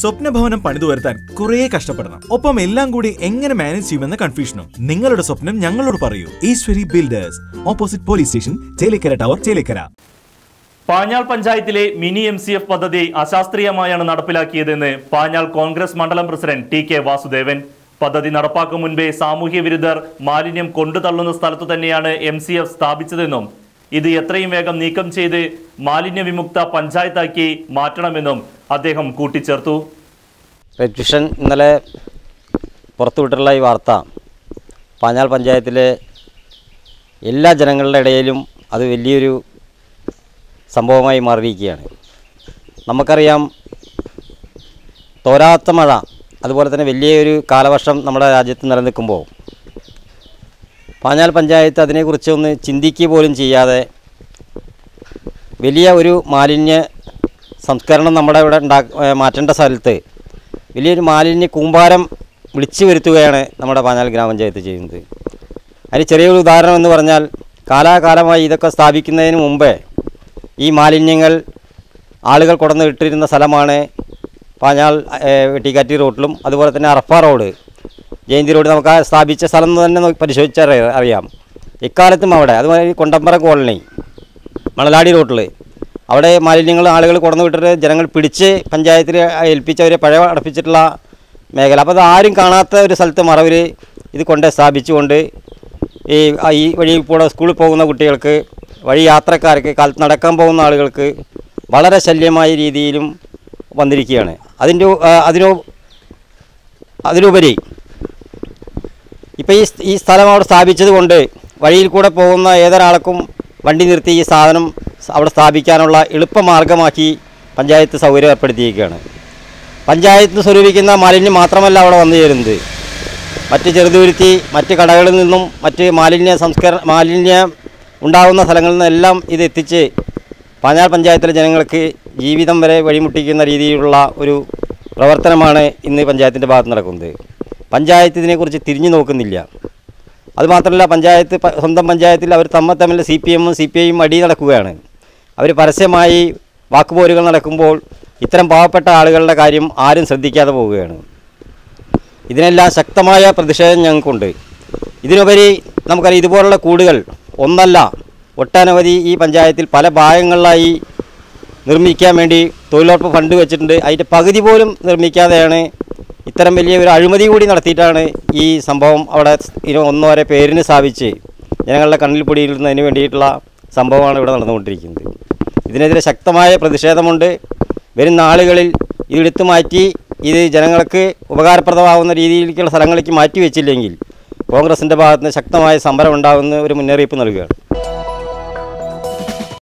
സ്വപ്നഭവനം പണിതു വരുത്താൻ കുറേ കഷ്ടപ്പെടണം. ഒപ്പം എല്ലാം കൂടി എങ്ങനെ മാനേജ് ചെയ്യുമെന്ന കൺഫ്യൂഷനും നിങ്ങളുടെ സ്വപ്നം ഞങ്ങളോട് പറയൂ. Eeswari builders opposite police station Chelakkara tower Chelakkara. Panjal പഞ്ചായത്തിലെ മിനി എം സി എഫ് പദ്ധതി അശാസ്ത്രീയമായാണ് നടപ്പിലാക്കിയതെന്ന് പാഞ്ഞാൾ കോൺഗ്രസ് മണ്ഡലം പ്രസിഡന്റ് ടി കെ വാസുദേവൻ. പദ്ധതി നടപ്പാക്കും മുൻപേ സാമൂഹ്യ വിരുദ്ധർ മാലിന്യം കൊണ്ടുതള്ളുന്ന സ്ഥലത്തു തന്നെയാണ് എം സി എഫ് സ്ഥാപിച്ചതെന്നും ഇത് എത്രയും വേഗം നീക്കം ചെയ്ത് മാലിന്യ വിമുക്ത പഞ്ചായത്താക്കി മാറ്റണമെന്നും അദ്ദേഹം കൂട്ടിച്ചേർത്തു. പെറ്റിഷൻ ഇന്നലെ പുറത്തുവിട്ടുള്ള ഈ വാർത്ത പാഞ്ഞാൽ പഞ്ചായത്തിലെ എല്ലാ ജനങ്ങളുടെ ഇടയിലും അത് വലിയൊരു സംഭവമായി മാറിയിരിക്കുകയാണ്. നമുക്കറിയാം തോരാത്ത മഴ അതുപോലെ തന്നെ വലിയൊരു കാലവർഷം നമ്മുടെ രാജ്യത്ത് നിലനിൽക്കുമ്പോൾ പാഞ്ഞാൾ പഞ്ചായത്ത് അതിനെക്കുറിച്ചൊന്ന് ചിന്തിക്കുക പോലും ചെയ്യാതെ വലിയ ഒരു മാലിന്യ സംസ്കരണം നമ്മുടെ ഇവിടെ ഉണ്ടാ മാറ്റേണ്ട സ്ഥലത്ത് വലിയൊരു മാലിന്യ കൂമ്പാരം വിളിച്ചു വരുത്തുകയാണ് നമ്മുടെ പാഞ്ഞാൽ ഗ്രാമപഞ്ചായത്ത് ചെയ്യുന്നത്. അതിന് ചെറിയൊരു ഉദാഹരണം എന്ന് പറഞ്ഞാൽ കാലാകാലമായി ഇതൊക്കെ സ്ഥാപിക്കുന്നതിന് മുമ്പേ ഈ മാലിന്യങ്ങൾ ആളുകൾ കൊടന്ന് ഇട്ടിരുന്ന സ്ഥലമാണ് പാഞ്ഞാൾ വെട്ടിക്കാറ്റി റോട്ടിലും അതുപോലെ തന്നെ അറഫ റോഡ്. ജയന്തി റോഡ് നമുക്ക് സ്ഥാപിച്ച സ്ഥലം എന്ന് തന്നെ നോക്കി പരിശോധിച്ചാൽ അറിയാം. ഇക്കാലത്തും അവിടെ അതുപോലെ കൊണ്ടമ്പറ കോളനി മണലാടി റോട്ടിൽ. അവിടെ മാലിന്യങ്ങൾ ആളുകൾ കൊടന്നു വിട്ടിട്ട് ജനങ്ങൾ പിടിച്ച് പഞ്ചായത്തിൽ ഏൽപ്പിച്ചവരെ പഴയ അടപ്പിച്ചിട്ടുള്ള മേഖല. അപ്പോൾ അത് ആരും കാണാത്ത ഒരു സ്ഥലത്ത് മറവിൽ ഇത് കൊണ്ട് സ്ഥാപിച്ചുകൊണ്ട് ഈ ഈ വഴിയിൽ കൂടെ സ്കൂളിൽ പോകുന്ന കുട്ടികൾക്ക് വഴി യാത്രക്കാർക്ക് കാലത്ത് നടക്കാൻ പോകുന്ന ആളുകൾക്ക് വളരെ ശല്യമായ രീതിയിലും വന്നിരിക്കുകയാണ്. അതിന്റെ അതിനു അതിലുപരി ഇപ്പോൾ ഈ ഈ സ്ഥലം അവിടെ സ്ഥാപിച്ചത് കൊണ്ട് വഴിയിൽ കൂടെ പോകുന്ന ഏതൊരാൾക്കും വണ്ടി നിർത്തി ഈ സാധനം അവിടെ സ്ഥാപിക്കാനുള്ള എളുപ്പമാർഗമാക്കി പഞ്ചായത്ത് സൗകര്യം ഏർപ്പെടുത്തിയിരിക്കുകയാണ്. പഞ്ചായത്ത് സ്വരൂപിക്കുന്ന മാലിന്യം മാത്രമല്ല അവിടെ വന്നു ചേരുന്നത്. മറ്റ് ചെറുതുരുത്തി മറ്റ് കടകളിൽ നിന്നും മറ്റ് മാലിന്യ സംസ്കര മാലിന്യ ഉണ്ടാകുന്ന സ്ഥലങ്ങളിൽ നിന്നെല്ലാം ഇത് എത്തിച്ച് പാഞ്ഞാൾ പഞ്ചായത്തിലെ ജനങ്ങൾക്ക് ജീവിതം വരെ വഴിമുട്ടിക്കുന്ന രീതിയിലുള്ള ഒരു പ്രവർത്തനമാണ് ഇന്ന് പഞ്ചായത്തിന്റെ ഭാഗത്ത് നടക്കുന്നത്. പഞ്ചായത്ത് ഇതിനെക്കുറിച്ച് തിരിഞ്ഞു നോക്കുന്നില്ല. അതുമാത്രമല്ല പഞ്ചായത്ത് സ്വന്തം പഞ്ചായത്തിൽ അവർ തമ്മ തമ്മിൽ സി പി എമ്മും സി പി ഐയും അടി നടക്കുകയാണ്. അവർ പരസ്യമായി വാക്കുപോരുകൾ നടക്കുമ്പോൾ ഇത്തരം പാവപ്പെട്ട ആളുകളുടെ കാര്യം ആരും ശ്രദ്ധിക്കാതെ പോവുകയാണ്. ഇതിനെല്ലാം ശക്തമായ പ്രതിഷേധം ഞങ്ങൾക്കുണ്ട്. ഇതിനുപരി നമുക്കറിയാം ഇതുപോലുള്ള കൂടുകൾ ഒന്നല്ല ഒട്ടനവധി ഈ പഞ്ചായത്തിൽ പല ഭാഗങ്ങളിലായി നിർമ്മിക്കാൻ വേണ്ടി തൊഴിലുറപ്പ് ഫണ്ട് വെച്ചിട്ടുണ്ട്. അതിന്റെ പകുതി പോലും നിർമ്മിക്കാതെയാണ് ഇത്തരം വലിയ ഒരു അഴിമതി കൂടി നടത്തിയിട്ടാണ് ഈ സംഭവം അവിടെ ഒന്നോ വരെ പേരിന് സ്ഥാപിച്ച് ജനങ്ങളുടെ കണ്ണിൽ പൊടിയിരുന്നതിന് വേണ്ടിയിട്ടുള്ള സംഭവമാണ് ഇവിടെ നടന്നുകൊണ്ടിരിക്കുന്നത്. ഇതിനെതിരെ ശക്തമായ പ്രതിഷേധമുണ്ട്. വരും നാളുകളിൽ ഇതെടുത്തു മാറ്റി ഇത് ജനങ്ങൾക്ക് ഉപകാരപ്രദമാവുന്ന രീതിയിലേക്കുള്ള സ്ഥലങ്ങളിലേക്ക് മാറ്റിവെച്ചില്ലെങ്കിൽ കോൺഗ്രസിന്റെ ഭാഗത്ത് നിന്ന് ശക്തമായ സമരം ഉണ്ടാകുന്ന ഒരു മുന്നറിയിപ്പ് നൽകുകയാണ്.